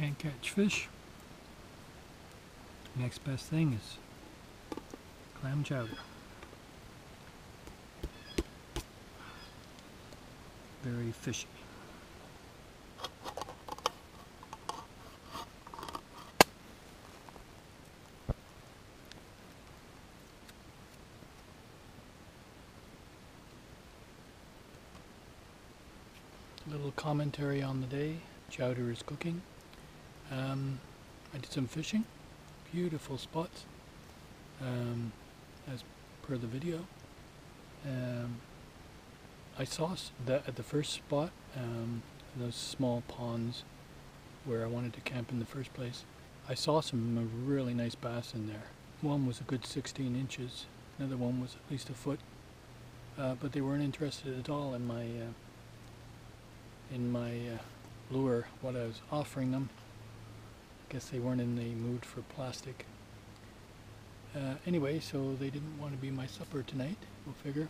can't catch fish, next best thing is clam chowder. Very fishy. little commentary on the day. Chowder is cooking. Um, I did some fishing. Beautiful spots, um, as per the video. Um, I saw that at the first spot, um, those small ponds where I wanted to camp in the first place. I saw some really nice bass in there. One was a good 16 inches. Another one was at least a foot. Uh, but they weren't interested at all in my uh, in my uh, lure what I was offering them. Guess they weren't in the mood for plastic. Uh, anyway, so they didn't want to be my supper tonight, we'll figure.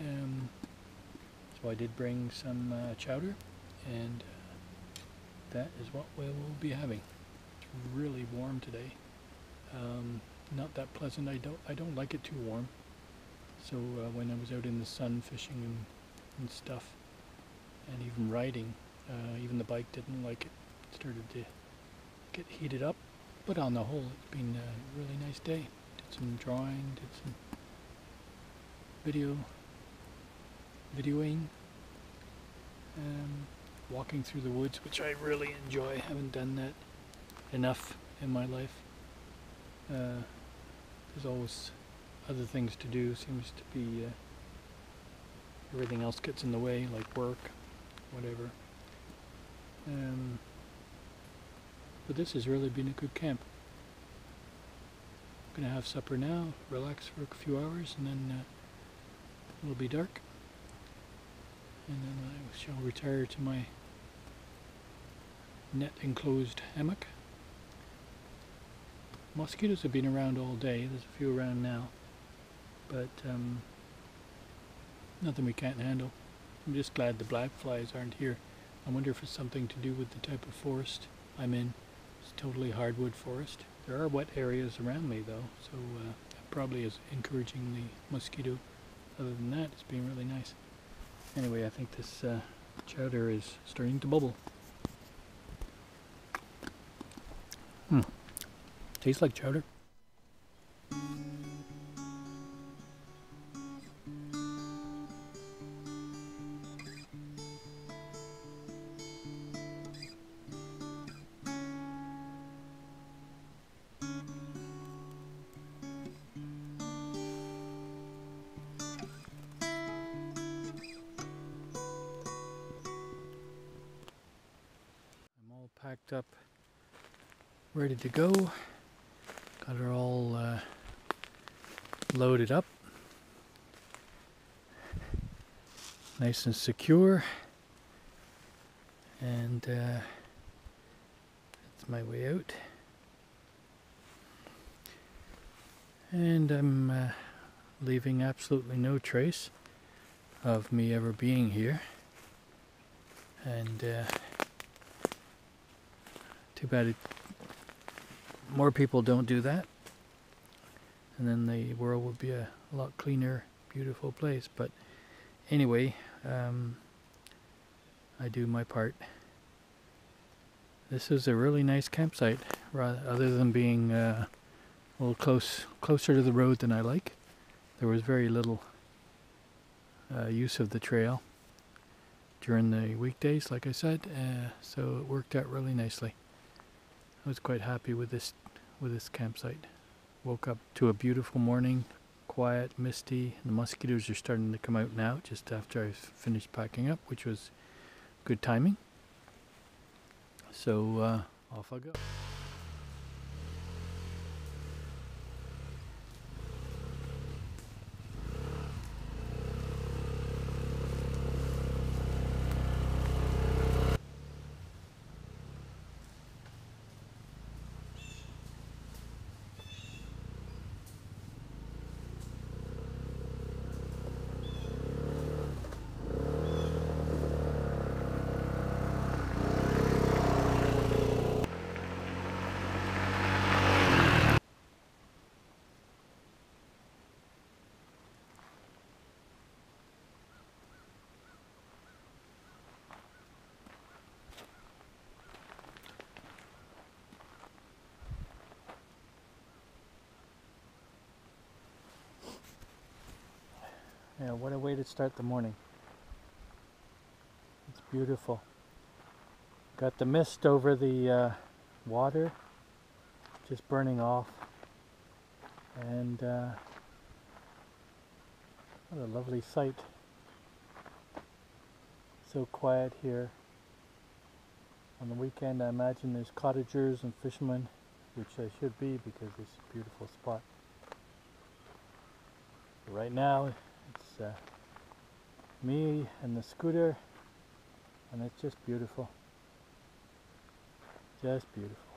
Um, so I did bring some uh, chowder and uh, that is what we will be having. It's really warm today. Um, not that pleasant. I don't I don't like it too warm. So uh, when I was out in the sun fishing and, and stuff, and even riding. Uh, even the bike didn't like it. it. Started to get heated up, but on the whole, it's been a really nice day. Did some drawing, did some video, videoing, um, walking through the woods, which I really enjoy. Haven't done that enough in my life. Uh, there's always other things to do. Seems to be uh, everything else gets in the way, like work whatever. Um, but this has really been a good camp. I'm gonna have supper now, relax for a few hours, and then uh, it'll be dark. And then I shall retire to my net enclosed hammock. Mosquitoes have been around all day. There's a few around now, but um, nothing we can't handle. I'm just glad the black flies aren't here. I wonder if it's something to do with the type of forest I'm in. It's totally hardwood forest. There are wet areas around me though, so uh, that probably is encouraging the mosquito. Other than that, it's been really nice. Anyway, I think this uh, chowder is starting to bubble. Hmm. Tastes like chowder. Ready to go. Got her all uh, loaded up. Nice and secure. And uh, that's my way out. And I'm uh, leaving absolutely no trace of me ever being here. And uh, too bad it, more people don't do that. And then the world would be a, lot cleaner, beautiful place. But anyway, um, I do my part. This is a really nice campsite, rather, other than being uh, a little close, closer to the road than I like. There was very little uh, use of the trail during the weekdays, like I said, uh, so it worked out really nicely. Was quite happy with this with this campsite. Woke up to a beautiful morning, quiet, misty. The mosquitoes are starting to come out now, just after I finished packing up, which was good timing. So uh, off I go. Yeah, what a way to start the morning. It's beautiful. Got the mist over the uh, water, just burning off. And uh, what a lovely sight. So quiet here. On the weekend, I imagine there's cottagers and fishermen, which there should be because it's a beautiful spot. Right now, uh, me and the scooter, and it's just beautiful. Just beautiful.